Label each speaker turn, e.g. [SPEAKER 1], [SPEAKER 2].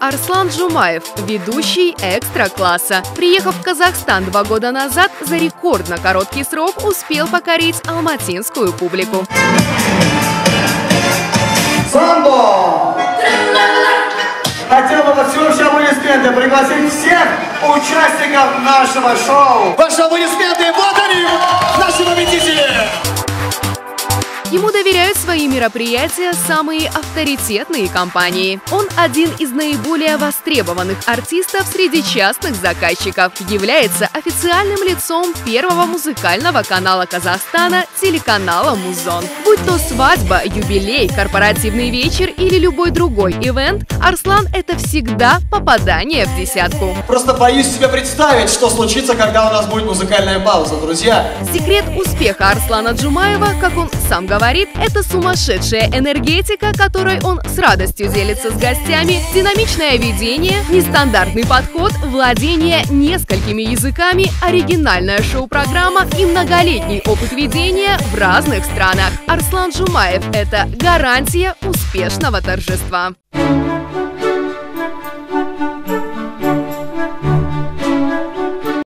[SPEAKER 1] Арслан Джумаев, ведущий экстра-класса. Приехав в Казахстан два года назад, за рекордно короткий срок успел покорить алматинскую публику.
[SPEAKER 2] Самбо! Хотел бы на всеобщие аплодисменты пригласить всех участников нашего шоу.
[SPEAKER 3] Ваши аплодисменты, вот они,
[SPEAKER 1] Ему доверяют свои мероприятия самые авторитетные компании. Он один из наиболее востребованных артистов среди частных заказчиков. Является официальным лицом первого музыкального канала Казахстана телеканала Музон. Будь то свадьба, юбилей, корпоративный вечер или любой другой ивент, Арслан — это всегда попадание в десятку.
[SPEAKER 3] Просто боюсь себе представить, что случится, когда у нас будет музыкальная пауза, друзья.
[SPEAKER 1] Секрет успеха Арслана Джумаева, как он сам говорит, говорит, это сумасшедшая энергетика, которой он с радостью делится с гостями, динамичное ведение, нестандартный подход, владение несколькими языками, оригинальная шоу-программа и многолетний опыт ведения в разных странах. Арслан Жумаев – это гарантия успешного торжества.